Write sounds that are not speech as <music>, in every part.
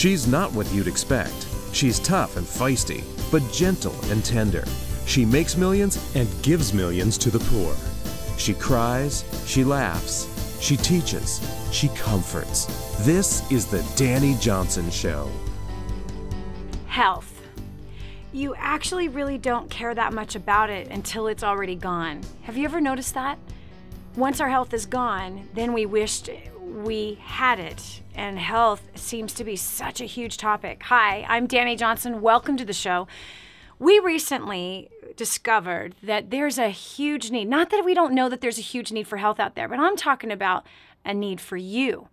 She's not what you'd expect. She's tough and feisty, but gentle and tender. She makes millions and gives millions to the poor. She cries, she laughs, she teaches, she comforts. This is the Dani Johnson Show. Health. You actually really don't care that much about it until it's already gone. Have you ever noticed that? Once our health is gone, then we wished we had it. And health seems to be such a huge topic. Hi, I'm Dani Johnson. Welcome to the show. We recently discovered that there's a huge need. Not that we don't know that there's a huge need for health out there, but I'm talking about a need for you.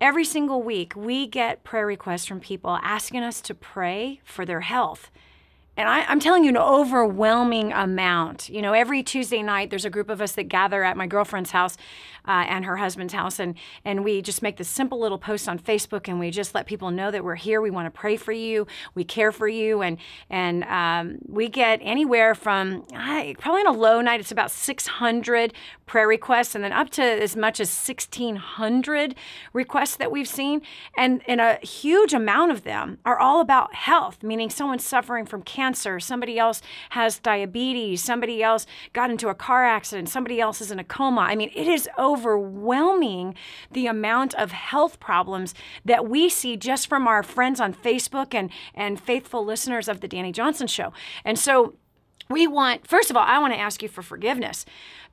Every single week, we get prayer requests from people asking us to pray for their health. And I, am telling you, an overwhelming amount. You know, every Tuesday night, there's a group of us that gather at my girlfriend's house uh, and her husband's house, and and we just make this simple little post on Facebook, and we just let people know that we're here. We want to pray for you. We care for you, and and um, we get anywhere from probably on a low night, it's about 600 prayer requests, and then up to as much as 1,600 requests that we've seen, and and a huge amount of them are all about health, meaning someone's suffering from cancer cancer, somebody else has diabetes, somebody else got into a car accident, somebody else is in a coma. I mean, it is overwhelming the amount of health problems that we see just from our friends on Facebook and, and faithful listeners of the Dani Johnson Show. And so, we want first of all i want to ask you for forgiveness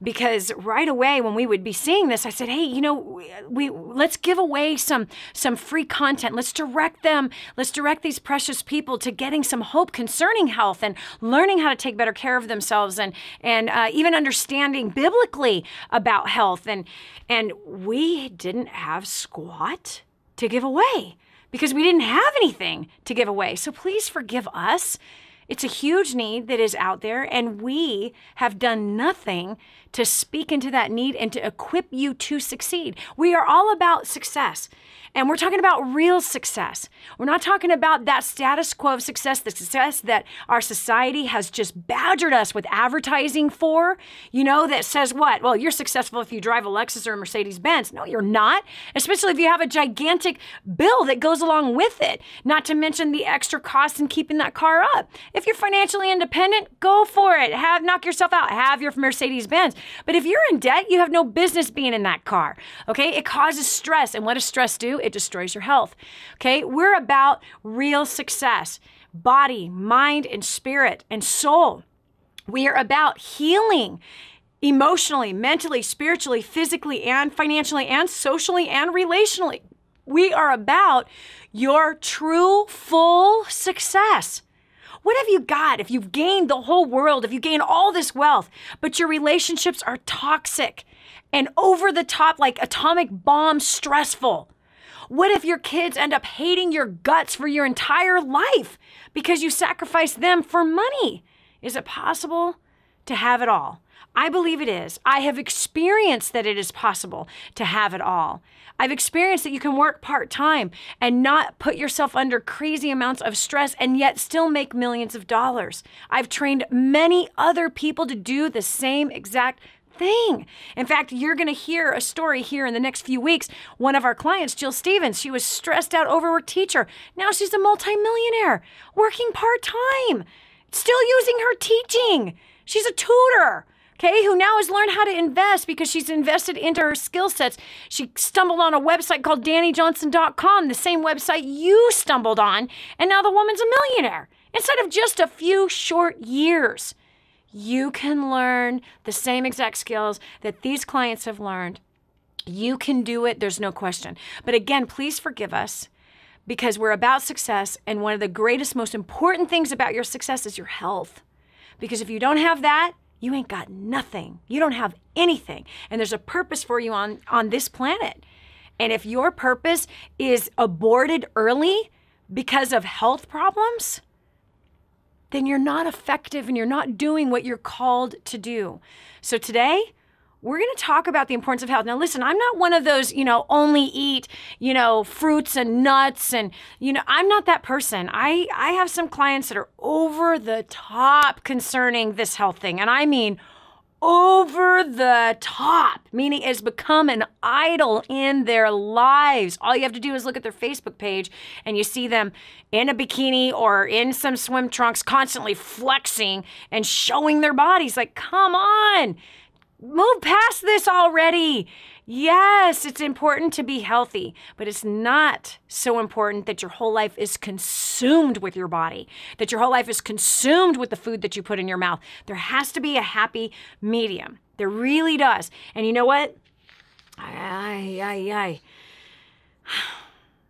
because right away when we would be seeing this i said hey you know we, we, let's give away some some free content. Let's direct them let's direct these precious people to getting some hope concerning health and learning how to take better care of themselves and and uh, even understanding biblically about health. And and we didn't have squat to give away because we didn't have anything to give away. So please forgive us it's a huge need that is out there, and we have done nothing to speak into that need and to equip you to succeed. We are all about success. And we're talking about real success. We're not talking about that status quo of success, the success that our society has just badgered us with advertising for, you know, that says what? Well, you're successful if you drive a Lexus or a Mercedes Benz. No, you're not, especially if you have a gigantic bill that goes along with it, not to mention the extra cost in keeping that car up. If you're financially independent, go for it. Have knock yourself out. Have your Mercedes Benz. But if you're in debt, you have no business being in that car. Okay? It causes stress. And what does stress do? it destroys your health. Okay, we're about real success body, mind, and spirit and soul. We are about healing emotionally, mentally, spiritually, physically, and financially, and socially, and relationally. We are about your true, full success. What have you got if you've gained the whole world, if you gain all this wealth, but your relationships are toxic and over the top, like atomic bomb stressful? What if your kids end up hating your guts for your entire life because you sacrificed them for money? Is it possible to have it all? I believe it is. I have experienced that it is possible to have it all. I've experienced that you can work part time and not put yourself under crazy amounts of stress and yet still make millions of dollars. I've trained many other people to do the same exact thing. In fact, you're going to hear a story here in the next few weeks. One of our clients, Jill Stevens, she was stressed out over her teacher. Now she's a multimillionaire, working part time, still using her teaching. She's a tutor. Okay, who now has learned how to invest because she's invested into her skill sets. She stumbled on a website called DaniJohnson.com, the same website you stumbled on, and now the woman's a millionaire instead of just a few short years you can learn the same exact skills that these clients have learned. You can do it, there's no question. But again, please forgive us because we're about success. And one of the greatest, most important things about your success is your health. Because if you don't have that, you ain't got nothing. You don't have anything. And there's a purpose for you on, on this planet. And if your purpose is aborted early because of health problems, then you're not effective and you're not doing what you're called to do. So today, we're going to talk about the importance of health. Now, listen, I'm not one of those, you know, only eat, you know, fruits and nuts and, you know, I'm not that person. I I have some clients that are over the top concerning this health thing. And I mean over the top, meaning it's become an idol in their lives. All you have to do is look at their Facebook page and you see them in a bikini or in some swim trunks constantly flexing and showing their bodies. Like, come on, move past this already. Yes, it's important to be healthy, but it's not so important that your whole life is consumed with your body, that your whole life is consumed with the food that you put in your mouth. There has to be a happy medium. There really does. And you know what? I, I, I,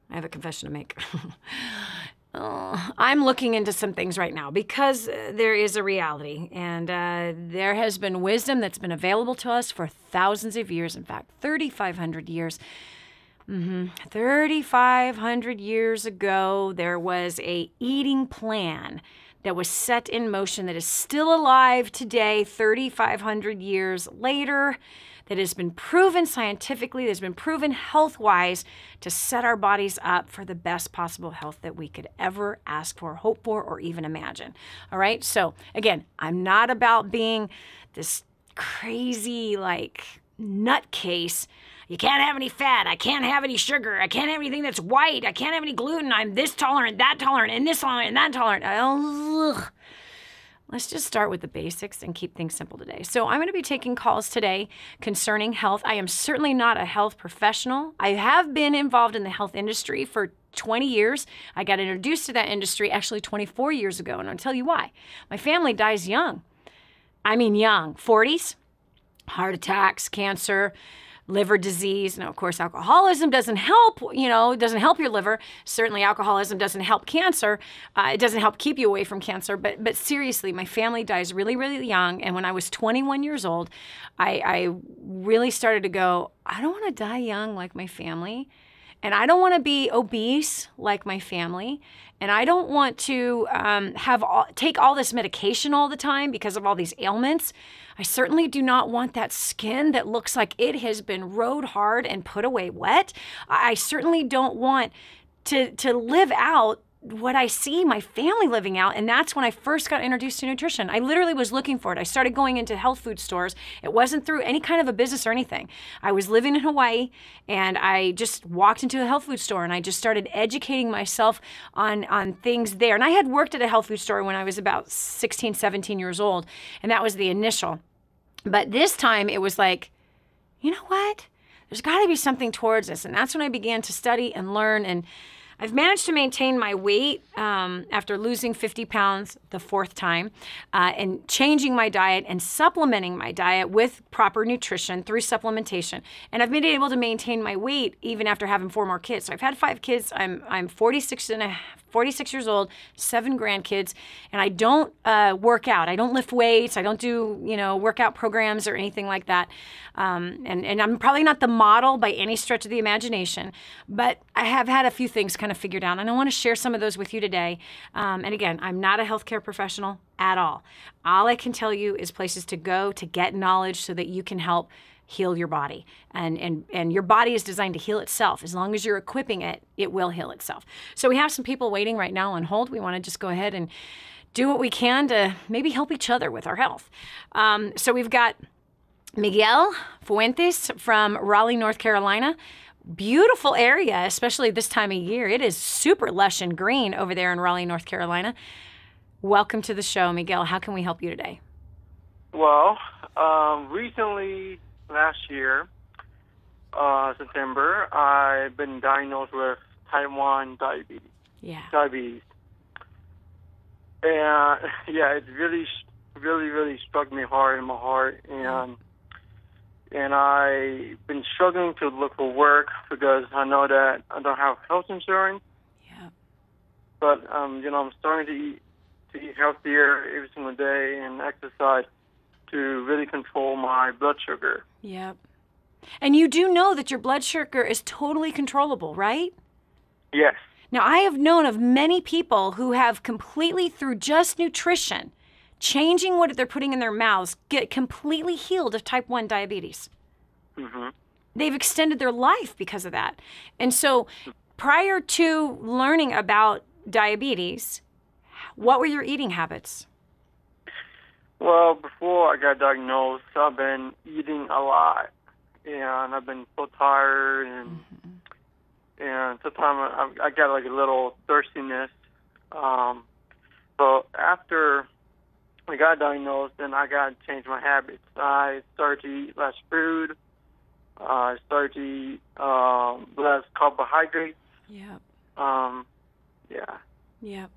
I have a confession to make. <laughs> I'm looking into some things right now because uh, there is a reality, and uh, there has been wisdom that's been available to us for thousands of years. In fact, 3,500 years. Mm-hmm. 3,500 years ago, there was a eating plan that was set in motion that is still alive today, 3,500 years later that has been proven scientifically, that's been proven health wise to set our bodies up for the best possible health that we could ever ask for, hope for, or even imagine. All right. So, again, I'm not about being this crazy, like, nutcase. You can't have any fat. I can't have any sugar. I can't have anything that's white. I can't have any gluten. I'm this tolerant, that tolerant, and this tolerant, and that tolerant. Ugh. Let's just start with the basics and keep things simple today. So, I'm going to be taking calls today concerning health. I am certainly not a health professional. I have been involved in the health industry for 20 years. I got introduced to that industry actually 24 years ago, and I'll tell you why. My family dies young. I mean, young, 40s, heart attacks, cancer, liver disease. Now, of course, alcoholism doesn't help, you know, it doesn't help your liver. Certainly, alcoholism doesn't help cancer. Uh, it doesn't help keep you away from cancer. But, but seriously, my family dies really, really young. And when I was 21 years old, I, I really started to go, I don't want to die young like my family. And I don't want to be obese like my family. And I don't want to um, have all, take all this medication all the time because of all these ailments. I certainly do not want that skin that looks like it has been rode hard and put away wet. I certainly don't want to to live out what I see my family living out. And that's when I first got introduced to nutrition. I literally was looking for it. I started going into health food stores. It wasn't through any kind of a business or anything. I was living in Hawaii and I just walked into a health food store and I just started educating myself on, on things there. And I had worked at a health food store when I was about 16, 17 years old. And that was the initial. But this time it was like, you know what? There's got to be something towards this. And that's when I began to study and learn and I've managed to maintain my weight um, after losing 50 pounds the fourth time uh, and changing my diet and supplementing my diet with proper nutrition through supplementation. And I've been able to maintain my weight even after having four more kids. So I've had five kids. I'm, I'm 46 and a 46 years old, seven grandkids, and I don't uh, work out. I don't lift weights. I don't do, you know, workout programs or anything like that. Um, and, and I'm probably not the model by any stretch of the imagination, but I have had a few things kind of figured out, and I want to share some of those with you today. Um, and again, I'm not a healthcare professional at all. All I can tell you is places to go to get knowledge so that you can help heal your body. And, and, and your body is designed to heal itself. As long as you're equipping it, it will heal itself. So we have some people waiting right now on hold. We want to just go ahead and do what we can to maybe help each other with our health. Um, so we've got Miguel Fuentes from Raleigh, North Carolina. Beautiful area, especially this time of year. It is super lush and green over there in Raleigh, North Carolina. Welcome to the show, Miguel. How can we help you today? Well, um, recently last year, uh, September, I've been diagnosed with type 1 diabetes. Yeah. Diabetes. And <laughs> yeah, it really, really, really struck me hard in my heart. And and I've been struggling to look for work because I know that I don't have health insurance. Yeah. But um, you know, I'm starting to eat to eat healthier every single day and exercise to really control my blood sugar. Yep. And you do know that your blood sugar is totally controllable, right? Yes. Now, I have known of many people who have completely, through just nutrition, changing what they're putting in their mouths, get completely healed of type 1 diabetes. hmm They've extended their life because of that. And so, prior to learning about diabetes, what were your eating habits? Well, before I got diagnosed, I've been eating a lot, and I've been so tired, and mm-hmm. and sometimes I, I got like a little thirstiness. Um, but after I got diagnosed, then I got to change my habits. I started to eat less food. Uh, I started to eat um, less carbohydrates. Yeah. Um, yeah. Yep.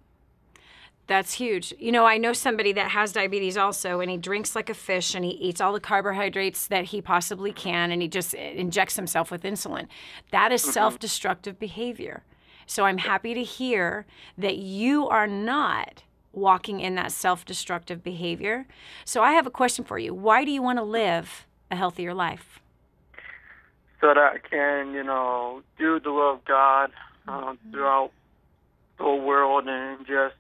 That's huge. You know, I know somebody that has diabetes also, and he drinks like a fish and he eats all the carbohydrates that he possibly can, and he just injects himself with insulin. That is mm-hmm. self destructive behavior. So I'm happy to hear that you are not walking in that self destructive behavior. So I have a question for you. Why do you want to live a healthier life? So that I can, you know, do the will of God uh, mm-hmm. throughout the whole world and just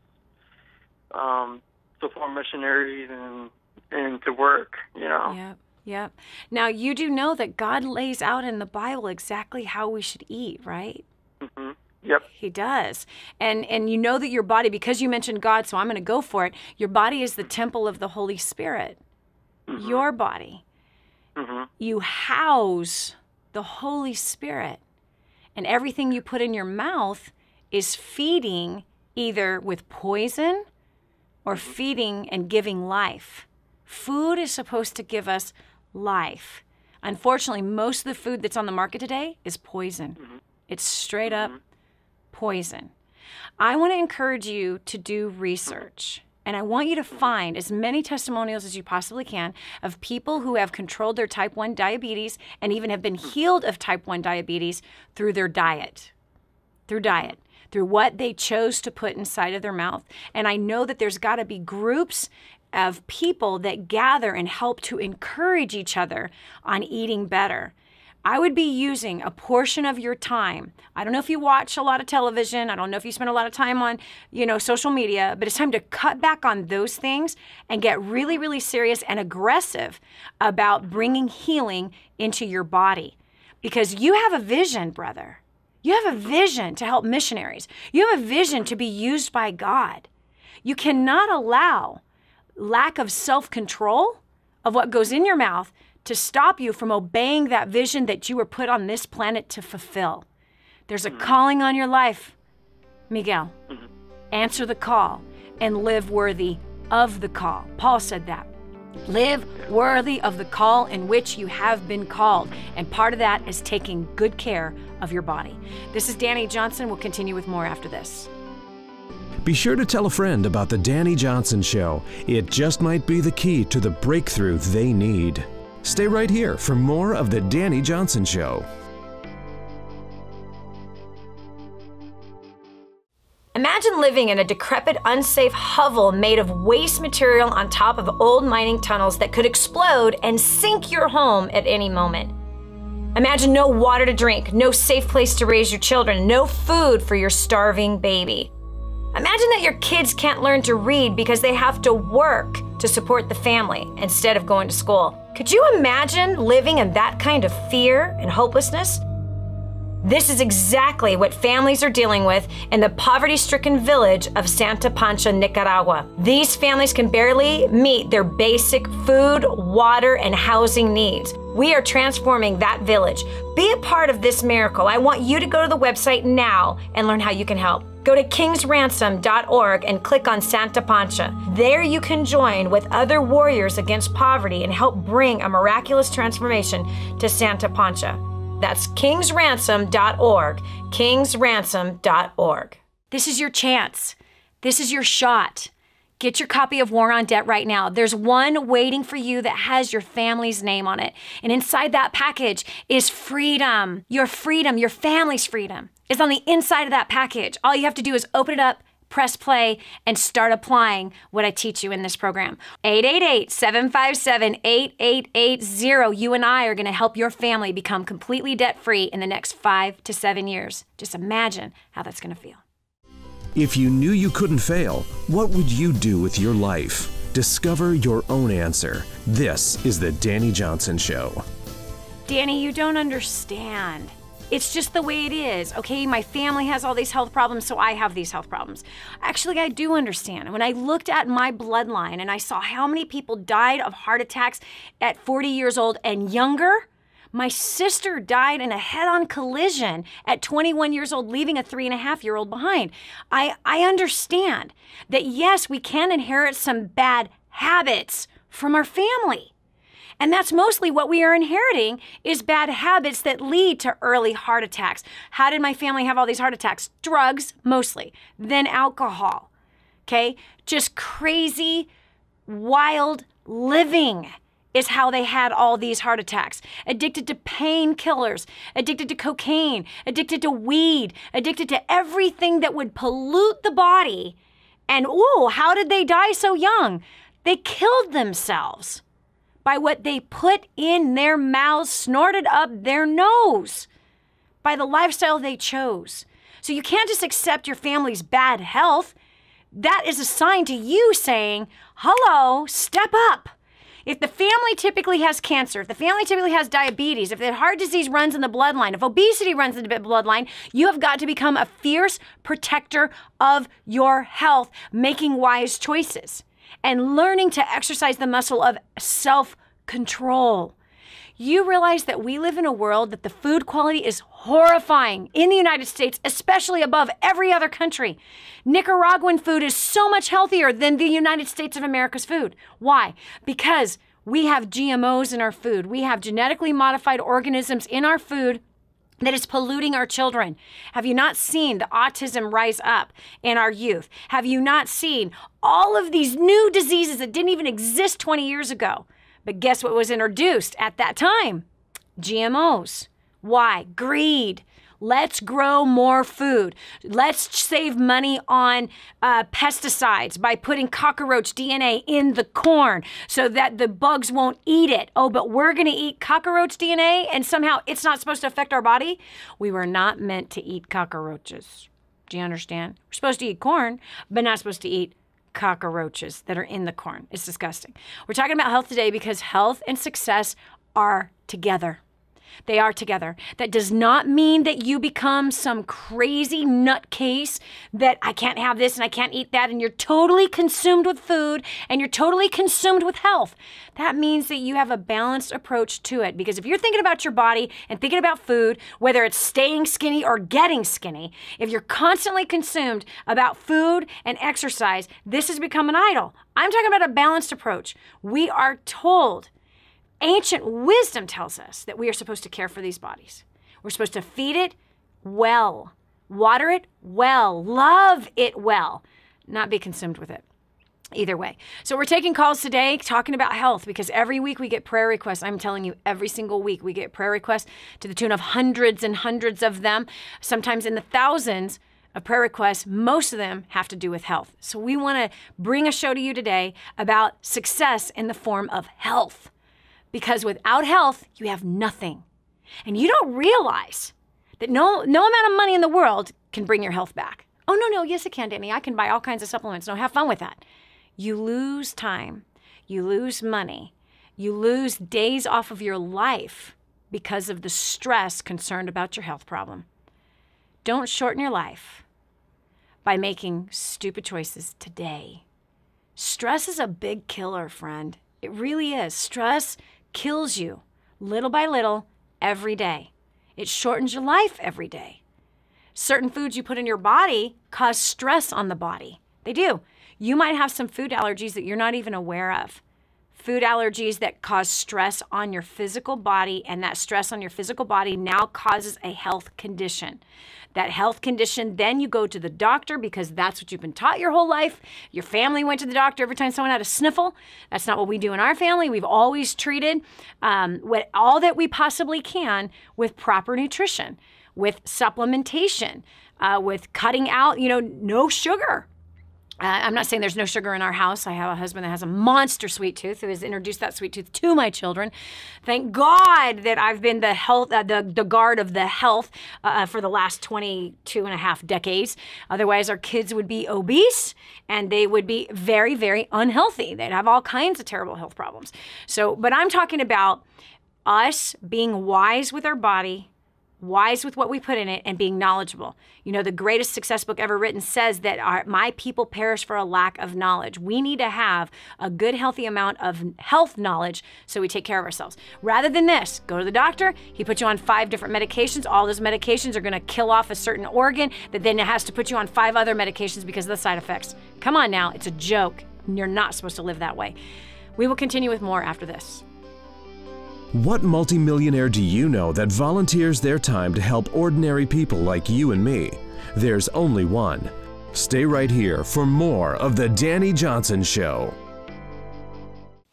um, support missionaries and and to work, you know. Yep. Yep. Now you do know that God lays out in the Bible exactly how we should eat, right? Mm-hmm. Yep. He does. And and you know that your body because you mentioned God, so I'm going to go for it. Your body is the temple of the Holy Spirit. Mm-hmm. Your body. Mm-hmm. You house the Holy Spirit. And everything you put in your mouth is feeding either with poison or mm-hmm. feeding and giving life. Food is supposed to give us life. Unfortunately, most of the food that's on the market today is poison. Mm-hmm. It's straight up mm-hmm. poison. I want to encourage you to do research. And I want you to find as many testimonials as you possibly can of people who have controlled their type 1 diabetes and even have been healed of type 1 diabetes through their diet. Through diet through what they chose to put inside of their mouth. And I know that there's got to be groups of people that gather and help to encourage each other on eating better. I would be using a portion of your time. I don't know if you watch a lot of television. I don't know if you spend a lot of time on, you know, social media, but it's time to cut back on those things and get really, really serious and aggressive about bringing healing into your body. Because you have a vision, brother. You have a vision to help missionaries. You have a vision to be used by God. You cannot allow lack of self control of what goes in your mouth to stop you from obeying that vision that you were put on this planet to fulfill. There's a mm-hmm. calling on your life, Miguel. Mm-hmm. Answer the call and live worthy of the call. Paul said that. Live worthy of the call in which you have been called. And part of that is taking good care of your body. This is Dani Johnson. We'll continue with more after this. Be sure to tell a friend about The Dani Johnson Show. It just might be the key to the breakthrough they need. Stay right here for more of The Dani Johnson Show. Imagine living in a decrepit, unsafe hovel made of waste material on top of old mining tunnels that could explode and sink your home at any moment. Imagine no water to drink, no safe place to raise your children, no food for your starving baby. Imagine that your kids can't learn to read because they have to work to support the family instead of going to school. Could you imagine living in that kind of fear and hopelessness? This is exactly what families are dealing with in the poverty stricken village of Santa Pancha, Nicaragua. These families can barely meet their basic food, water, and housing needs. We are transforming that village. Be a part of this miracle. I want you to go to the website now and learn how you can help. Go to kingsransom.org and click on Santa Pancha. There you can join with other warriors against poverty and help bring a miraculous transformation to Santa Pancha. That's kingsransom.org. Kingsransom.org. This is your chance. This is your shot. Get your copy of War on Debt right now. There's one waiting for you that has your family's name on it. And inside that package is freedom. Your freedom, your family's freedom is on the inside of that package. All you have to do is open it up, press play, and start applying what I teach you in this program. 888 757 8880. You and I are going to help your family become completely debt free in the next five to seven years. Just imagine how that's going to feel. If you knew you couldn't fail, what would you do with your life? Discover your own answer. This is The Dani Johnson Show. Dani, you don't understand. It's just the way it is. Okay, my family has all these health problems, so I have these health problems. Actually, I do understand. When I looked at my bloodline and I saw how many people died of heart attacks at 40 years old and younger, my sister died in a head on collision at 21 years old, leaving a three and a half year old behind. I, I understand that yes, we can inherit some bad habits from our family. And that's mostly what we are inheriting is bad habits that lead to early heart attacks. How did my family have all these heart attacks? Drugs mostly, then alcohol. Okay? Just crazy, wild living is how they had all these heart attacks. Addicted to painkillers, addicted to cocaine, addicted to weed, addicted to everything that would pollute the body. And ooh, how did they die so young? They killed themselves by what they put in their mouths, snorted up their nose, by the lifestyle they chose. So you can't just accept your family's bad health. That is a sign to you saying, hello, step up. If the family typically has cancer, if the family typically has diabetes, if the heart disease runs in the bloodline, if obesity runs in the bloodline, you have got to become a fierce protector of your health, making wise choices and learning to exercise the muscle of self control. You realize that we live in a world that the food quality is horrifying in the United States, especially above every other country. Nicaraguan food is so much healthier than the United States of America's food. Why? Because we have GMOs in our food, we have genetically modified organisms in our food that is polluting our children. Have you not seen the autism rise up in our youth? Have you not seen all of these new diseases that didn't even exist 20 years ago? But guess what was introduced at that time? GMOs. Why? Greed. Let's grow more food. Let's save money on uh, pesticides by putting cockroach DNA in the corn so that the bugs won't eat it. Oh, but we're going to eat cockroach DNA and somehow it's not supposed to affect our body? We were not meant to eat cockroaches. Do you understand? We're supposed to eat corn, but not supposed to eat cockroaches that are in the corn. It's disgusting. We're talking about health today because health and success are together. They are together. That does not mean that you become some crazy nutcase that I can't have this and I can't eat that, and you're totally consumed with food and you're totally consumed with health. That means that you have a balanced approach to it. Because if you're thinking about your body and thinking about food, whether it's staying skinny or getting skinny, if you're constantly consumed about food and exercise, this has become an idol. I'm talking about a balanced approach. We are told ancient wisdom tells us that we are supposed to care for these bodies. We're supposed to feed it well, water it well, love it well, not be consumed with it. Either way. So, we're taking calls today talking about health because every week we get prayer requests. I'm telling you, every single week we get prayer requests to the tune of hundreds and hundreds of them, sometimes in the thousands of prayer requests. Most of them have to do with health. So, we want to bring a show to you today about success in the form of health because without health, you have nothing. And you don't realize that no, no amount of money in the world can bring your health back. Oh, no, no, yes, it can, Dani. I can buy all kinds of supplements. No, have fun with that. You lose time, you lose money, you lose days off of your life because of the stress concerned about your health problem. Don't shorten your life by making stupid choices today. Stress is a big killer, friend. It really is. Stress kills you little by little every day. It shortens your life every day. Certain foods you put in your body cause stress on the body. They do. You might have some food allergies that you're not even aware of. Food allergies that cause stress on your physical body, and that stress on your physical body now causes a health condition that health condition. Then you go to the doctor because that's what you've been taught your whole life. Your family went to the doctor every time someone had a sniffle. That's not what we do in our family. We've always treated um, what, all that we possibly can with proper nutrition, with supplementation, uh, with cutting out, you know, no sugar. Uh, I'm not saying there's no sugar in our house. I have a husband that has a monster sweet tooth who has introduced that sweet tooth to my children. Thank God that I've been the health, uh, the, the guard of the health uh, uh for the last 22 and a half decades. Otherwise, our kids would be obese and they would be very, very unhealthy. They'd have all kinds of terrible health problems. So, but I'm talking about us being wise with our body, wise with what we put in it, and being knowledgeable. You know, the greatest success book ever written says that our, my people perish for a lack of knowledge. We need to have a good, healthy amount of health knowledge so we take care of ourselves. Rather than this, go to the doctor, he puts you on five different medications. All those medications are going to kill off a certain organ that then has to put you on five other medications because of the side effects. Come on now, it's a joke. You're not supposed to live that way. We will continue with more after this. What multimillionaire do you know that volunteers their time to help ordinary people like you and me? There's only one. Stay right here for more of The Dani Johnson Show.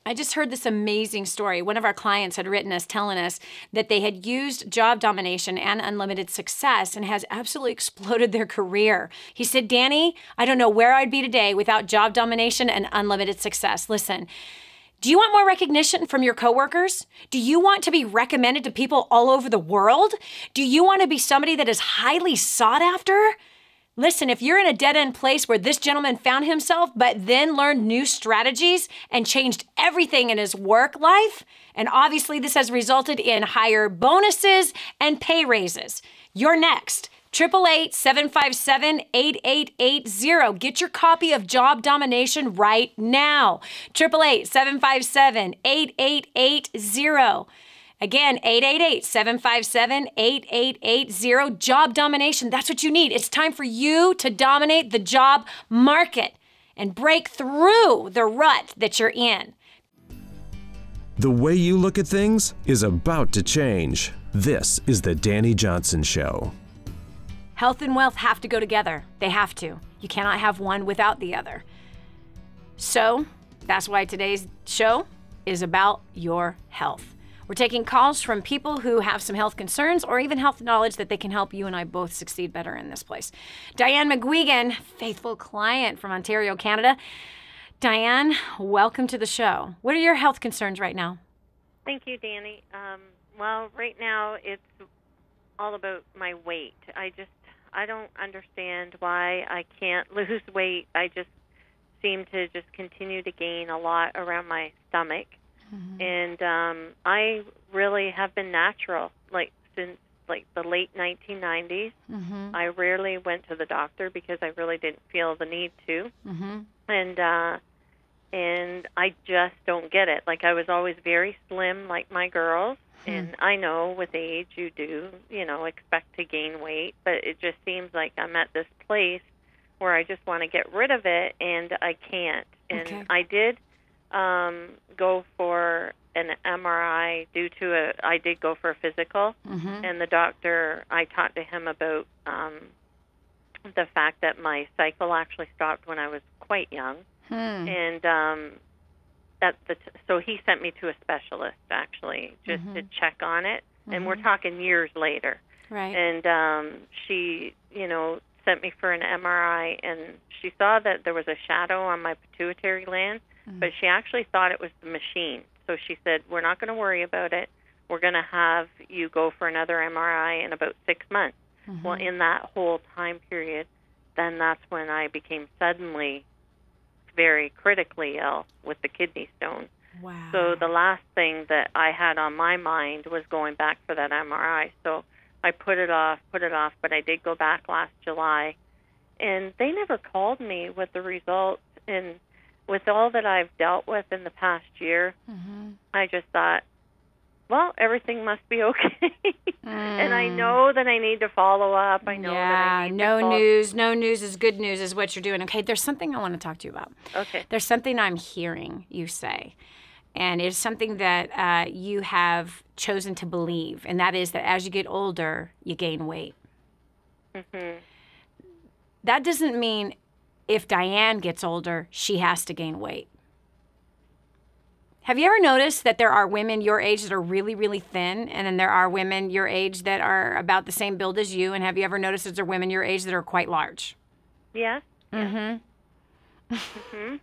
I just heard this amazing story. One of our clients had written us telling us that they had used job domination and unlimited success and has absolutely <laughs> exploded their career. He said, Dani, I don't know where I'd be today without job domination and unlimited success. Listen, do you want more recognition from your coworkers? Do you want to be recommended to people all over the world? Do you want to be somebody that is highly sought after? Listen, if you're in a dead end place where this gentleman found himself, but then learned new strategies and changed everything in his work life, and obviously this has resulted in higher bonuses and pay raises, you're next. 888-757-8880. Get your copy of Job Domination right now. 888-757-8880. Again, 888-757-8880. Job domination. That's what you need. It's time for you to dominate the job market and break through the rut that you're in. The way you look at things is about to change. This is the Dani Johnson Show. Health and wealth have to go together. They have to. You cannot have one without the other. So, that's why today's show is about your health. We're taking calls from people who have some health concerns or even health knowledge that they can help you and I both succeed better in this place. Diane McGuigan, faithful client from Ontario, Canada. Diane, welcome to the show. What are your health concerns right now? Thank you, Dani. Um, well, right now it's all about my weight. I just I don't understand why I can't <laughs> lose weight. I just seem to just continue to gain a lot around my stomach. Mm-hmm. And um I really have been natural like since like the late 1990s. Mm-hmm. I rarely went to the doctor because I really didn't feel the need to. Mm-hmm. And uh and I just don't get it. Like I was always very slim like my girls Hmm. And I know with age you do, you know, expect to gain weight, but it just seems like I'm at this place where I just want to get rid of it and I can't. And okay. I did um go for an MRI due to a I did go for a physical mm-hmm. and the doctor I talked to him about um the fact that my cycle actually stopped when I was quite young. Hmm. And um at the t- so he sent me to a specialist actually just mm-hmm. to check on it mm-hmm. and we're mm-hmm. talking years later right and um she you know sent me for an MRI and she saw that there was a shadow on my pituitary gland mm-hmm. but she actually thought it was the machine so she said we're not going to worry about it we're going to have you go for another MRI in about 6 months well mm-hmm. in that whole time period then that's when I became suddenly very critically ill with the kidney stone. Wow. So the last thing that I had on my mind was going back for that MRI. So I put it off, put it off, but I did go back last July. And they never called me with the results. And with all that I've dealt with in the past year, mm-hmm. I just thought, well, everything must be <laughs> okay. mm. And I mm. know that I need to follow up. I know yeah, no news. No news is good news, is what you're doing. Okay, there's something I want to talk to you about. Okay. There's something I'm hearing you say. And it's something that uh, you have chosen to believe, and that is that as you get older, you gain weight. Mm-hmm. That doesn't mean if Diane gets older, she has to gain weight. Have you ever noticed that there are women your age that are really, really thin, and then there are women your age that are about the same build as you? And have you ever noticed that there are women your age that are quite large? Yeah. Mm-hmm. mm-hmm.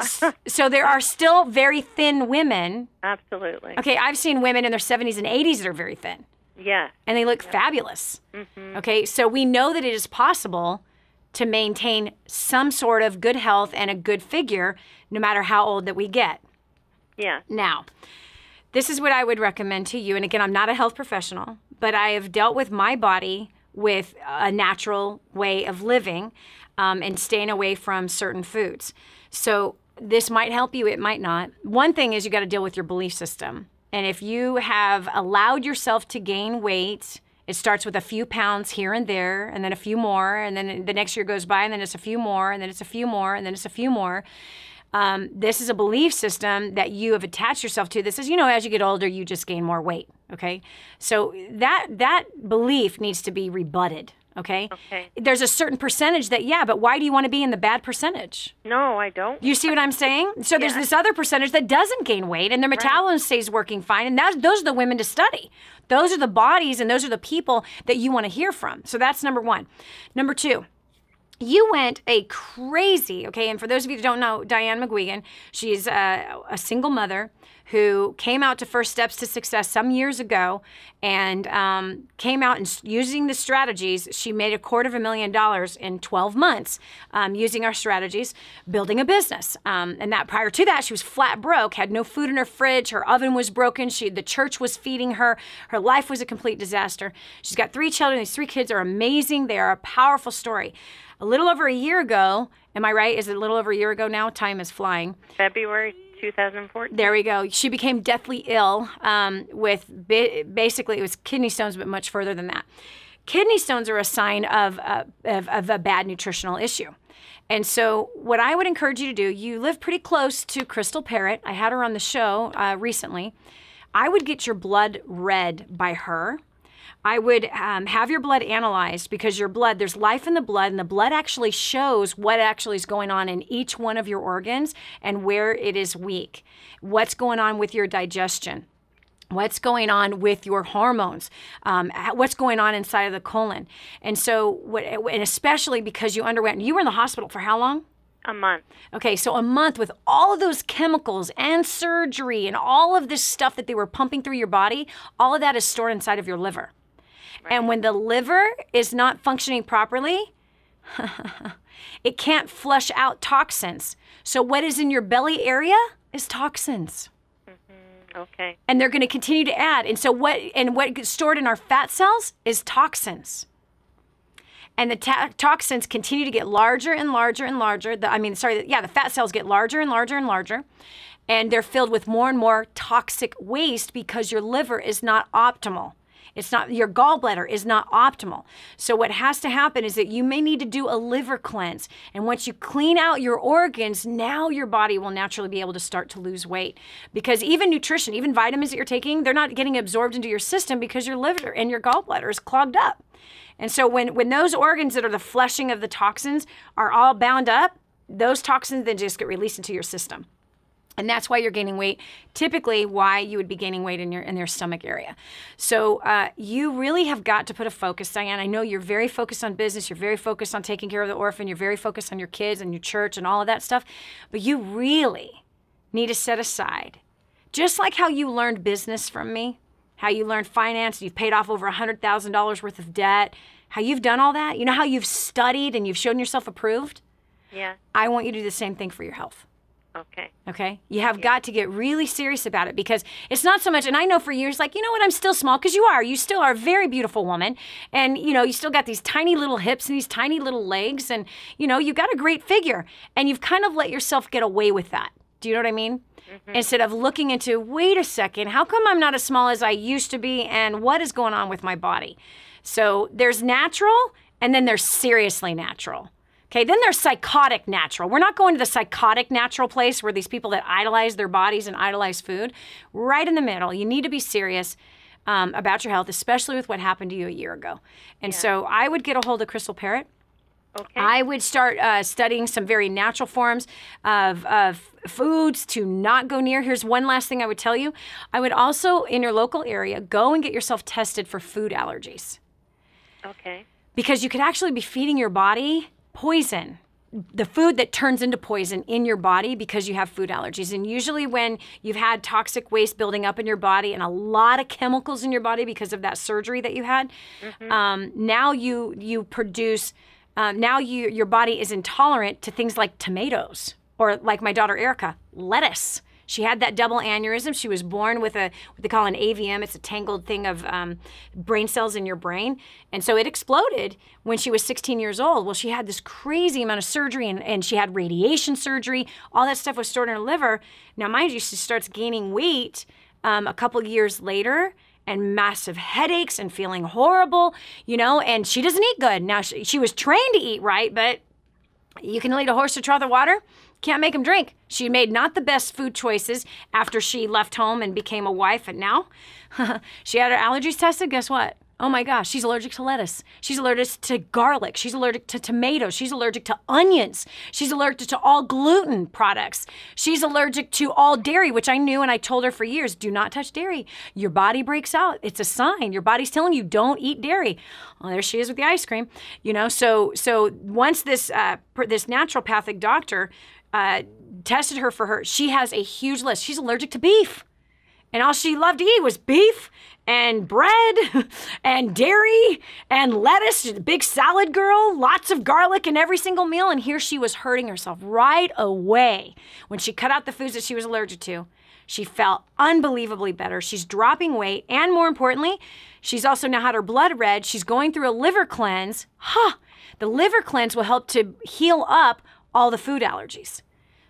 <laughs> so there are still very thin women. Absolutely. Okay, I've seen women in their 70s and 80s that are very thin. Yeah. And they look fabulous. Mm-hmm. Okay, so we know that it is possible to maintain some sort of good health and a good figure no matter how old that we get. Yeah. Now, this is what I would recommend to you. And again, I'm not a health professional, but I have dealt with my body with a natural way of living um, and staying away from certain foods. So this might help you, it might not. One thing is you got to deal with your belief system. And if you have allowed yourself to gain weight, it starts with a few pounds here and there, and then a few more, and then the next year goes by, and then it's a few more, and then it's a few more, and then it's a few more. Um, this is a belief system that you have attached yourself to. This is, you know, as you get older, you just gain more weight. Okay, so that that belief needs to be rebutted. Okay? Okay. There's a certain percentage that, yeah, but why do you want to be in the bad percentage? No, I don't. You see what I'm saying? So there's this other percentage that doesn't gain weight and their metabolism stays working fine. And that's, those are the women to study. Those are the bodies and those are the people that you want to hear from. So that's number one. Number two, you went a crazy, okay? And for those of you who don't know, Diane McGuigan, she's a, a single mother who came out to First Steps to Success some years ago and um, came out and using the strategies. She made a quarter of a million dollars in 12 months um, using our strategies, building a business. Um, and that prior to that, she was flat broke, had no food in her fridge, her oven was broken, she the church was feeding her, her life was a complete disaster. She's got three children. These three kids are amazing. They are a powerful story. A little over a year ago, am I right? Is it a little over a year ago now? Time is flying. February 2014. There we go. She became deathly ill um, with ba- basically it was kidney stones, but much further than that. Kidney stones are a sign of, uh, of, of a bad nutritional issue. And so, what I would encourage you to do, you live pretty close to Crystal Parrott. I had her on the show uh, recently. I would get your blood read by her. I would um, have your blood analyzed because your blood, there's life in the blood, and the blood actually shows what actually is going on in each one of your organs and where it is weak. What's going on with your digestion? What's going on with your hormones? Um, what's going on inside of the colon? And so, what, and especially because you underwent, you were in the hospital for how long? A month. Okay, so a month with all of those chemicals and surgery and all of this stuff that they were pumping through your body, all of that is stored inside of your liver. And when the liver is not functioning properly, <laughs> it can't flush out toxins. So, what is in your belly area is toxins. Mm-hmm. Okay. And they're going to continue to add. And so, what and what gets stored in our fat cells is toxins. And the ta- toxins continue to get larger and larger and larger. The, I mean, sorry, yeah, the fat cells get larger and larger and larger. And they're filled with more and more toxic waste because your liver is not optimal. It's not, your gallbladder is not optimal. So, what has to happen is that you may need to do a liver cleanse. And once you clean out your organs, now your body will naturally be able to start to lose weight. Because even nutrition, even vitamins that you're taking, they're not getting absorbed into your system because your liver and your gallbladder is clogged up. And so when when those organs that are the flushing of the toxins are all bound up, those toxins then just get released into your system. And that's why you're gaining weight. Typically, why you would be gaining weight in your in your stomach area. So uh, you really have got to put a focus, Diane. I know you're very focused on business. You're very focused on taking care of the orphan. You're very focused on your kids and your church and all of that stuff. But you really need to set aside, just like how you learned business from me, how you learned finance, you've paid off over $100,000 worth of debt, how you've done all that. You know how you've studied and you've shown yourself approved? Yeah. I want you to do the same thing for your health. Okay. Okay. You have got to get really serious about it because it's not so much, and I know for years, like, you know what, I'm still small because you are. You still are a very beautiful woman. And, you know, you still got these tiny little hips and these tiny little legs. And, you know, you've got a great figure. And you've kind of let yourself get away with that. Do you know what I mean? Mm-hmm. Instead of looking into, wait a second, how come I'm not as small as I used to be? And what is going on with my body? So there's natural and then there's seriously natural. Okay, then there's psychotic natural. We're not going to the psychotic natural place where these people that idolize their bodies and idolize food. Right in the middle, you need to be serious um, about your health, especially with what happened to you a year ago. And so I would get a hold of Crystal Parrott. Okay. I would start uh, studying some very natural forms of, of foods to not go near. Here's one last thing I would tell you. I would also, in your local area, go and get yourself tested for food allergies okay. because you could actually be feeding your body poison the food that turns into poison in your body because you have food allergies. And usually when you've had toxic waste building up in your body and a lot of chemicals in your body because of that surgery that you had um, now you you produce um, now you your body is intolerant to things like tomatoes or like my daughter erica lettuce She had that double aneurysm. She was born with a what they call an AVM. It's a tangled thing of um, brain cells in your brain, and so it exploded when she was 16 years old. Well, she had this crazy amount of surgery, and, and she had radiation surgery. All that stuff was stored in her liver. Now, mind you, she starts gaining weight um, a couple years later and massive headaches and feeling horrible, you know, and she doesn't eat good. Now, she, she was trained to eat right, but you can lead a horse to trough the water, can't make him drink. She made not the best food choices after she left home and became a wife, and now <laughs> she had her allergies tested. Guess what? Oh my gosh, she's allergic to lettuce. She's allergic to garlic. She's allergic to tomatoes. She's allergic to onions. She's allergic to all gluten products. She's allergic to all dairy, which I knew and I told her for years do not touch dairy. Your body breaks out. It's a sign. Your body's telling you don't eat dairy. Well, there she is with the ice cream. You know, so so once this uh, this naturopathic doctor uh, tested her for her, she has a huge list. She's allergic to beef. And all she loved to eat was beef and bread <laughs> and dairy and lettuce, big salad girl, lots of garlic in every single meal. And here she was hurting herself right away when she cut out the foods that she was allergic to. She felt unbelievably better. She's dropping weight. And more importantly, she's also now had her blood read. She's going through a liver cleanse. Huh. The liver cleanse will help to heal up all the food allergies.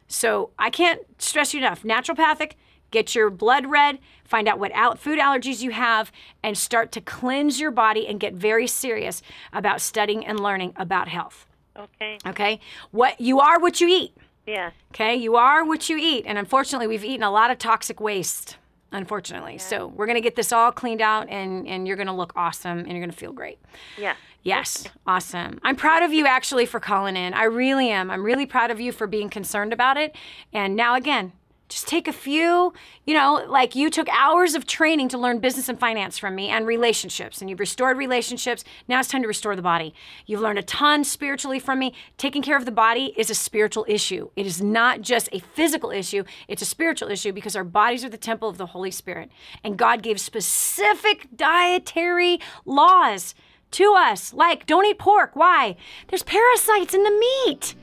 So I can't stress you enough. Naturopathic, get your blood read, find out what out food allergies you have, and start to cleanse your body and get very serious about studying and learning about health. Okay. Okay? What you are what you eat. Yeah. Okay? You are what you eat. And unfortunately, we've eaten a lot of toxic waste. Unfortunately. So we're gonna get this all cleaned out and, and you're gonna look awesome and you're gonna feel great. Yeah. Yes, awesome. I'm proud of you actually for calling in. I really am. I'm really proud of you for being concerned about it. And now, again, just take a few, you know, like you took hours of training to learn business and finance from me and relationships, and you've restored relationships. Now it's time to restore the body. You've learned a ton spiritually from me. Taking care of the body is a spiritual issue. It is not just a physical issue, it's a spiritual issue because our bodies are the temple of the Holy Spirit. And God gave specific dietary laws to us, like don't eat pork. Why? There's parasites in the meat.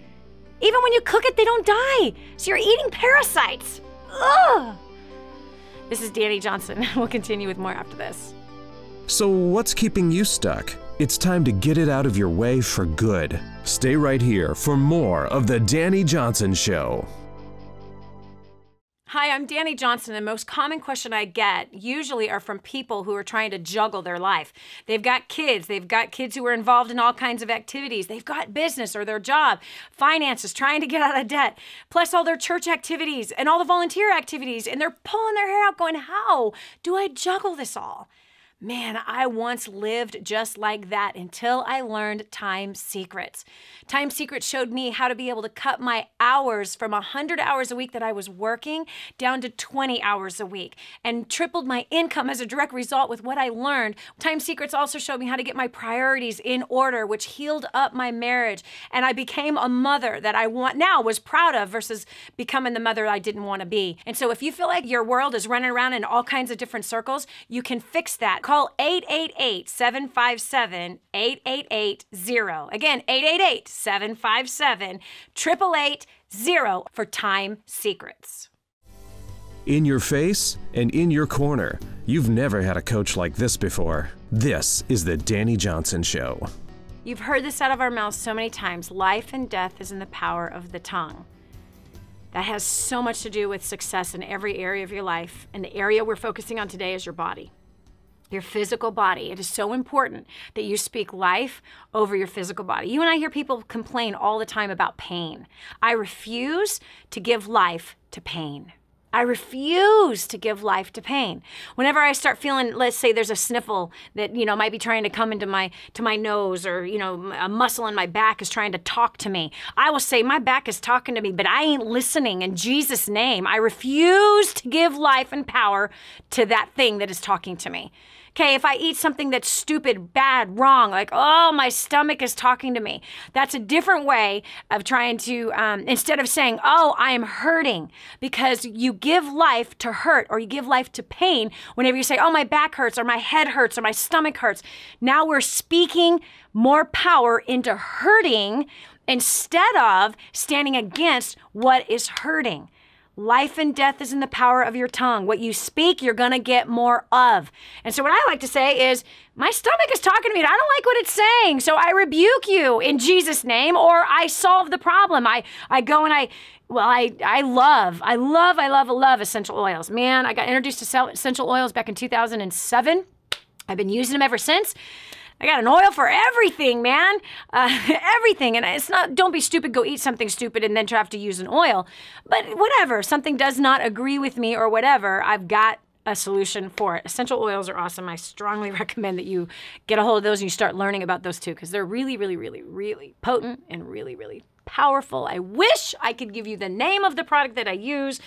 Even when you cook it, they don't die. So you're eating parasites. Ugh. This is Dani Johnson. <laughs> We'll continue with more after this. So, what's keeping you stuck? It's time to get it out of your way for good. Stay right here for more of The Dani Johnson Show. Hi, I'm Dani Johnson. The most common question I get usually are from people who are trying to juggle their life. They've got kids, they've got kids who are involved in all kinds of activities, they've got business or their job, finances, trying to get out of debt, plus all their church activities and all the volunteer activities, and they're pulling their hair out going, How do I juggle this all? Man, I once lived just like that until I learned Time Secrets. Time Secrets showed me how to be able to cut my hours from 100 hours a week that I was working down to 20 hours a week and tripled my income as a direct result with what I learned. Time Secrets also showed me how to get my priorities in order, which healed up my marriage. And I became a mother that I want now was proud of versus becoming the mother I didn't want to be. And so if you feel like your world is running around in all kinds of different circles, you can fix that. Call 888 757 8880. Again, 888 757 8880 for Time Secrets. In your face and in your corner. You've never had a coach like this before. This is The Dani Johnson Show. You've heard this out of our mouths so many times life and death is in the power of the tongue. That has so much to do with success in every area of your life. And the area we're focusing on today is your body your physical body. It is so important that you speak life over your physical body. You and I hear people complain all the time about pain. I refuse to give life to pain. I refuse to give life to pain. Whenever I start feeling, let's say there's a sniffle that, you know, might be trying to come into my to my nose or, you know, a muscle in my back is trying to talk to me. I will say my back is talking to me, but I ain't listening in Jesus name. I refuse to give life and power to that thing that is talking to me. Okay, if I eat something that's stupid, bad, wrong, like, oh, my stomach is talking to me, that's a different way of trying to, um, instead of saying, oh, I am hurting, because you give life to hurt or you give life to pain whenever you say, oh, my back hurts or my head hurts or my stomach hurts. Now we're speaking more power into hurting instead of standing against what is hurting. Life and death is in the power of your tongue. What you speak, you're going to get more of. And so, what I like to say is, my stomach is talking to me and I don't like what it's saying. So, I rebuke you in Jesus' name, or I solve the problem. I, I go and I, well, I, I love, I love, I love, I love essential oils. Man, I got introduced to essential oils back in 2007. I've been using them ever since. I got an oil for everything, man. Uh, <laughs> everything. And it's not, don't be stupid, go eat something stupid and then try to use an oil. But whatever, something does not agree with me or whatever, I've got a solution for it. Essential oils are awesome. I strongly <laughs> recommend that you get a hold of those and you start learning about those too because they're really, really, really, really potent and really, really powerful. I wish I could give you the name of the product that I use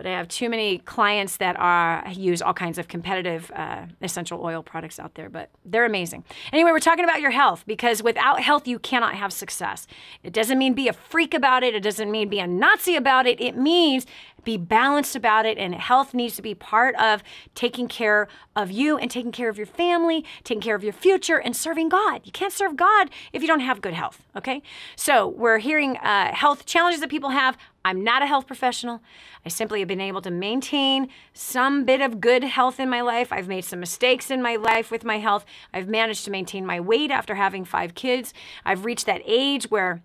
but I have too many clients that are use all kinds of competitive uh, essential oil products out there, but they're amazing. Anyway, we're talking about your health because without health, you cannot have success. It doesn't mean be a freak about it. It doesn't mean be a Nazi about it. It means be balanced about it, and health needs to be part of taking care of you and taking care of your family, taking care of your future, and serving God. You can't serve God if you don't have good health, okay? So, we're hearing uh, health challenges that people have. I'm not a health professional. I simply have been able to maintain some bit of good health in my life. I've made some mistakes in my life with my health. I've managed to maintain my weight after having five kids. I've reached that age where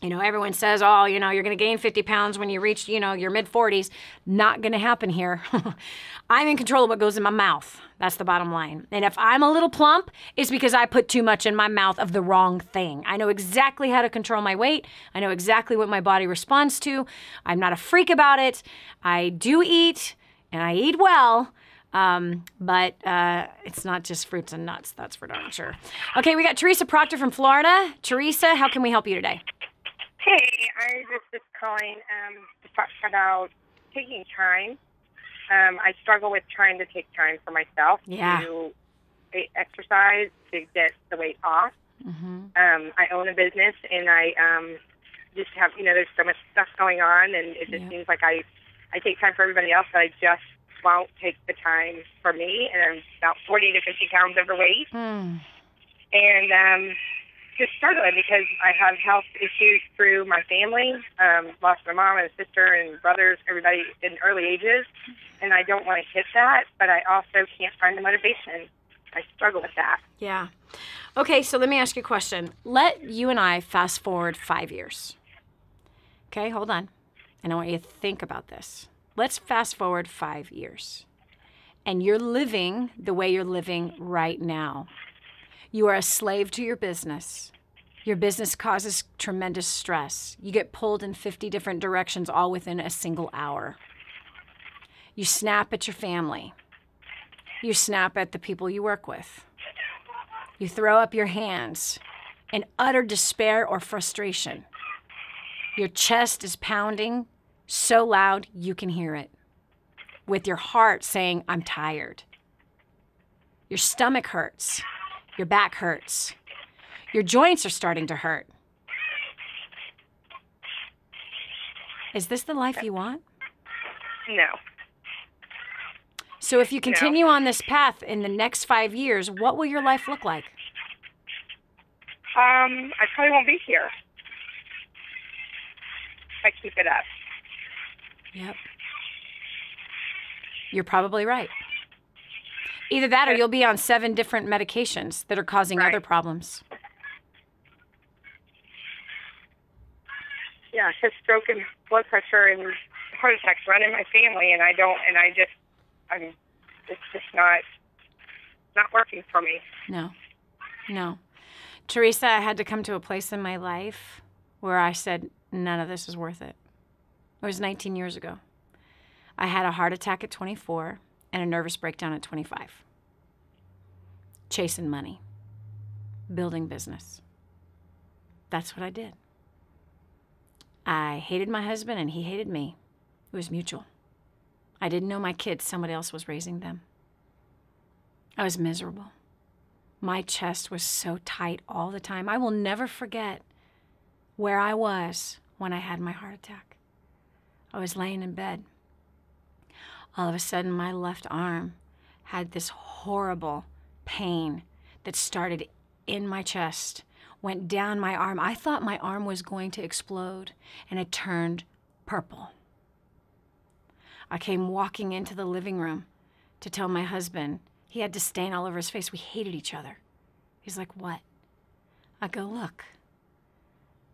you know, everyone says, oh, you know, you're going to gain 50 pounds when you reach, you know, your mid 40s. Not going to happen here. <laughs> I'm in control of what goes in my mouth. That's the bottom line. And if I'm a little plump, it's because I put too much in my mouth of the wrong thing. I know exactly how to control my weight. I know exactly what my body responds to. I'm not a freak about it. I do eat and I eat well. Um, but uh, it's not just fruits and nuts, that's for darn sure. Okay, we got Teresa Proctor from Florida. Teresa, how can we help you today? Hey, I was just calling um, to talk about taking time. Um, I struggle with trying to take time for myself yeah. to exercise to get the weight off. Mm-hmm. Um, I own a business and I um, just have, you know, there's so much stuff going on, and it just Yeah. seems like I, I take time for everybody else, but I just won't take the time for me. And I'm about 40 to 50 pounds overweight Hmm. and um, just struggling because I have health issues through my family. Um, lost my mom and sister and brothers, everybody in early ages, and I don't want to hit that, but I also can't find the motivation. I struggle with that. Yeah. Okay, so let me ask you a question. Let you and I fast forward five years. Okay, hold on. And I want you to think about this. Let's fast forward five years. And you're living the way you're living right now. You are a slave to your business. Your business causes tremendous stress. You get pulled in 50 different directions all within a single hour. You snap at your family. You snap at the people you work with. You throw up your hands in utter despair or frustration. Your chest is pounding so loud you can hear it, with your heart saying, I'm tired. Your stomach hurts. Your back hurts. Your joints are starting to hurt. Is this the life you want? No. So, if you continue on this path in the next five years, what will your life look like? Um, I probably won't be here. If I keep it up. Yep. You're probably right. Either that or you'll be on seven different medications that are causing Right. other problems. Yeah, because stroke and blood pressure and heart attacks run in my family, and I don't, and I just, I'm, it's just not, not working for me. No, no. Teresa, I had to come to a place in my life where I said, none of this is worth it. It was 19 years ago. I had a heart attack at 24 and a nervous breakdown at 25. Chasing money, building business. That's what I did. I hated my husband and he hated me. It was mutual. I didn't know my kids, somebody else was raising them. I was miserable. My chest was so tight all the time. I will never forget where I was when I had my heart attack. I was laying in bed. All of a sudden, my left arm had this horrible pain that started in my chest, went down my arm. I thought my arm was going to explode, and it turned purple. I came walking into the living room to tell my husband he had to stain all over his face. We hated each other. He's like, What? I go, Look.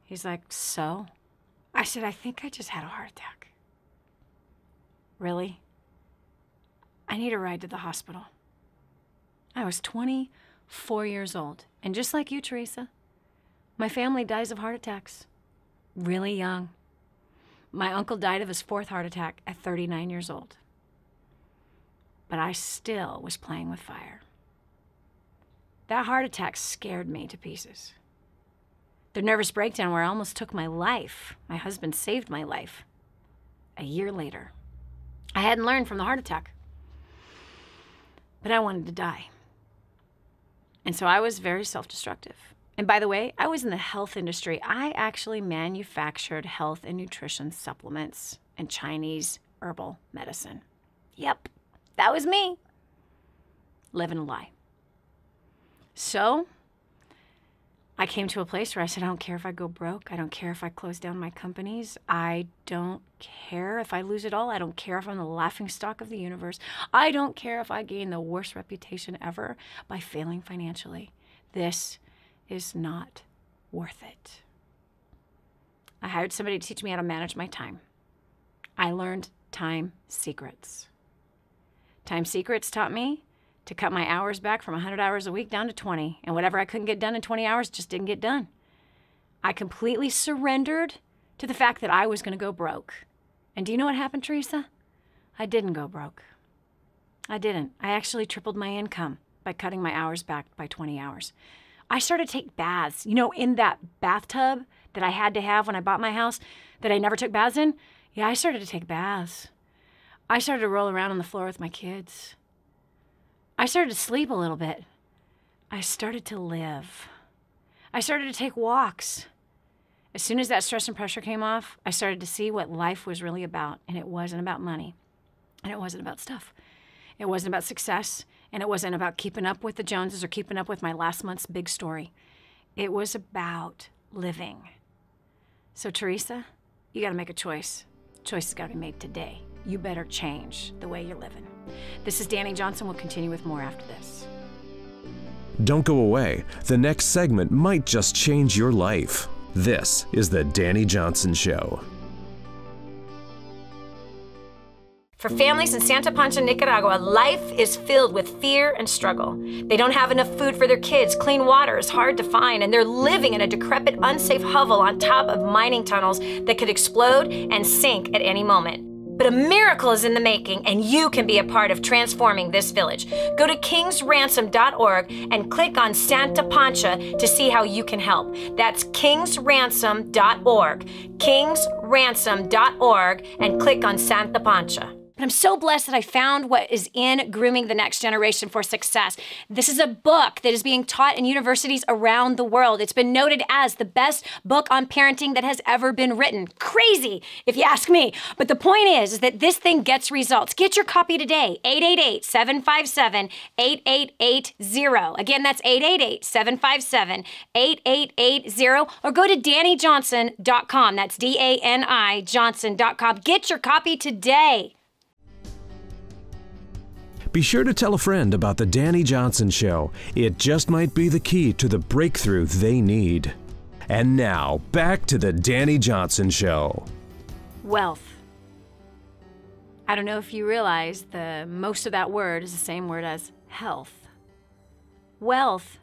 He's like, So? I said, I think I just had a heart attack. Really? I need a ride to the hospital. I was 24 years old. And just like you, Teresa, my family dies of heart attacks really young. My uncle died of his fourth heart attack at 39 years old. But I still was playing with fire. That heart attack scared me to pieces. The nervous breakdown where I almost took my life, my husband saved my life a year later. I hadn't learned from the heart attack, but I wanted to die. And so I was very self destructive. And by the way, I was in the health industry. I actually manufactured health and nutrition supplements and Chinese herbal medicine. Yep, that was me. Living a lie. So I came to a place where I said, I don't care if I go broke. I don't care if I close down my companies. I don't care if I lose it all. I don't care if I'm the laughing stock of the universe. I don't care if I gain the worst reputation ever by failing financially. This is not worth it. I hired somebody to teach me how to manage my time. I learned time secrets. Time secrets taught me to cut my hours back from 100 hours a week down to 20, and whatever I couldn't get done in 20 hours just didn't get done. I completely surrendered to the fact that I was going to go broke. And do you know what happened, Teresa? I didn't go broke. I didn't. I actually tripled my income by cutting my hours back by 20 hours. I started to take baths. You know, in that bathtub that I had to have when I bought my house that I never took baths in, yeah, I started to take baths. I started to roll around on the floor with my kids. I started to sleep a little bit. I started to live. I started to take walks. As soon as that stress and pressure came off, I started to see what life was really about. And it wasn't about money, and it wasn't about stuff. It wasn't about success, and it wasn't about keeping up with the Joneses or keeping up with my last month's big story. It was about living. So, Teresa, you got to make a choice. Choice has got to be made today. You better change the way you're living. This is Dani Johnson. We'll continue with more after this. Don't go away. The next segment might just change your life. This is The Dani Johnson Show. For families in Santa Pancha, Nicaragua, life is filled with fear and struggle. They don't have enough food for their kids, clean water is hard to find, and they're living in a decrepit, unsafe hovel on top of mining tunnels that could explode and sink at any moment. But a miracle is in the making, and you can be a part of transforming this village. Go to kingsransom.org and click on Santa Pancha to see how you can help. That's kingsransom.org. Kingsransom.org and click on Santa Pancha. But I'm so blessed that I found what is in Grooming the Next Generation for Success. This is a book that is being taught in universities around the world. It's been noted as the best book on parenting that has ever been written. Crazy, if you ask me. But the point is, is that this thing gets results. Get your copy today, 888 757 8880. Again, that's 888 757 8880. Or go to DaniJohnson.com. That's D A N I Johnson.com. Get your copy today. Be sure to tell a friend about The Dani Johnson Show. It just might be the key to the breakthrough they need. And now, back to The Dani Johnson Show. Wealth. I don't know if you realize the most of that word is the same word as health. Wealth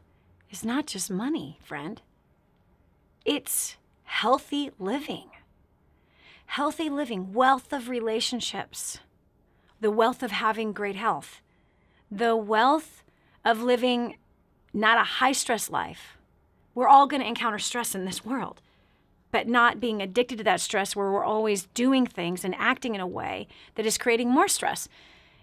is not just money, friend. It's healthy living. Healthy living, wealth of relationships the wealth of having great health, the wealth of living not a high stress life. We're all going to encounter stress in this world, but not being addicted to that stress where we're always doing things and acting in a way that is creating more stress.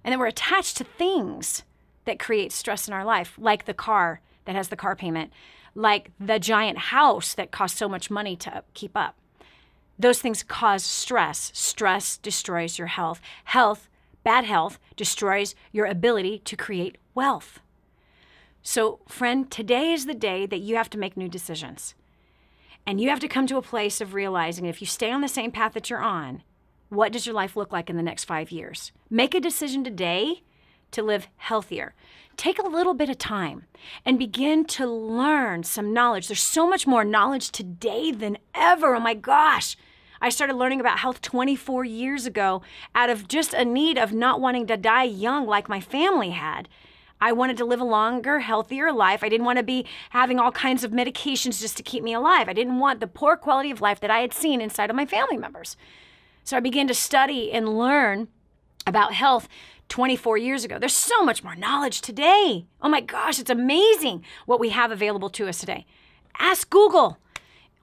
And that we're attached to things that create stress in our life, like the car that has the car payment, like the giant house that costs so much money to keep up. Those things cause stress. Stress destroys your health. Health Bad health destroys your ability to create wealth. So, friend, today is the day that you have to make new decisions. And you have to come to a place of realizing if you stay on the same path that you're on, what does your life look like in the next five years? Make a decision today to live healthier. Take a little bit of time and begin to learn some knowledge. There's so much more knowledge today than ever. Oh my gosh. I started learning about health 24 years ago out of just a need of not wanting to die young like my family had. I wanted to live a longer, healthier life. I didn't want to be having all kinds of medications just to keep me alive. I didn't want the poor quality of life that I had seen inside of my family members. So I began to study and learn about health 24 years ago. There's so much more knowledge today. Oh my gosh, it's amazing what we have available to us today. Ask Google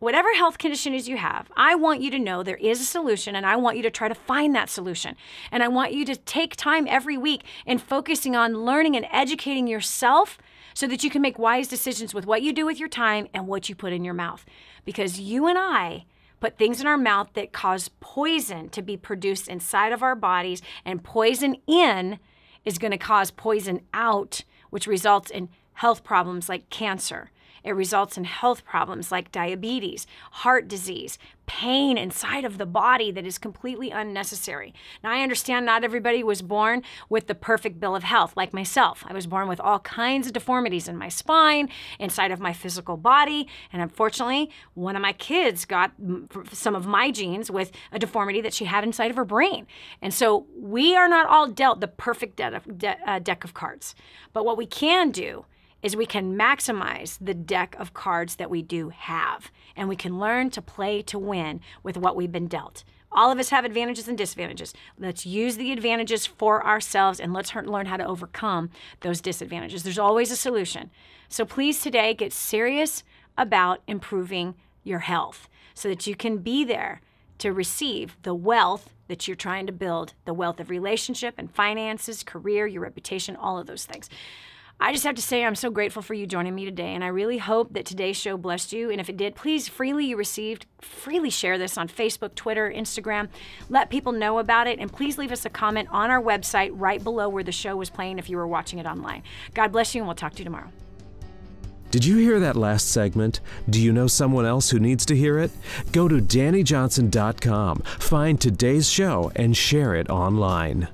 whatever health condition is you have, I want you to know there is a solution and I want you to try to find that solution. And I want you to take time every week in focusing on learning and educating yourself so that you can make wise decisions with what you do with your time and what you put in your mouth. Because you and I put things in our mouth that cause poison to be produced inside of our bodies, and poison in is going to cause poison out, which results in health problems like cancer it results in health problems like diabetes, heart disease, pain inside of the body that is completely unnecessary. Now, I understand not everybody was born with the perfect bill of health, like myself. I was born with all kinds of deformities in my spine, inside of my physical body, and unfortunately, one of my kids got some of my genes with a deformity that she had inside of her brain. And so, we are not all dealt the perfect uh, deck of cards. But what we can do is we can maximize the deck of cards that we do have, and we can learn to play to win with what we've been dealt. All of us have advantages and disadvantages. Let's use the advantages for ourselves and let's learn how to overcome those disadvantages. There's always a solution. So please today get serious about improving your health so that you can be there to receive the wealth that you're trying to build the wealth of relationship and finances, career, your reputation, all of those things. I just have to say, I'm so grateful for you joining me today, and I really hope that today's show blessed you. And if it did, please freely you received, freely share this on Facebook, Twitter, Instagram. Let people know about it, and please leave us a comment on our website right below where the show was playing if you were watching it online. God bless you, and we'll talk to you tomorrow. Did you hear that last segment? Do you know someone else who needs to hear it? Go to DaniJohnson.com, find today's show, and share it online.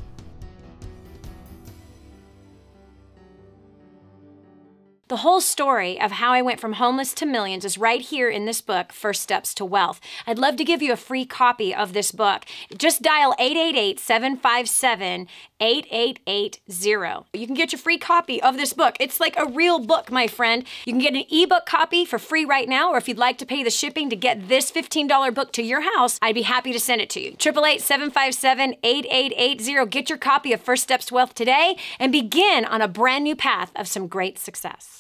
The whole story of how I went from homeless to millions is right here in this book, First Steps to Wealth. I'd love to give you a free copy of this book. Just dial 888 757 8880. You can get your free copy of this book. It's like a real book, my friend. You can get an ebook copy for free right now, or if you'd like to pay the shipping to get this $15 book to your house, I'd be happy to send it to you. 888 757 8880. Get your copy of First Steps to Wealth today and begin on a brand new path of some great success.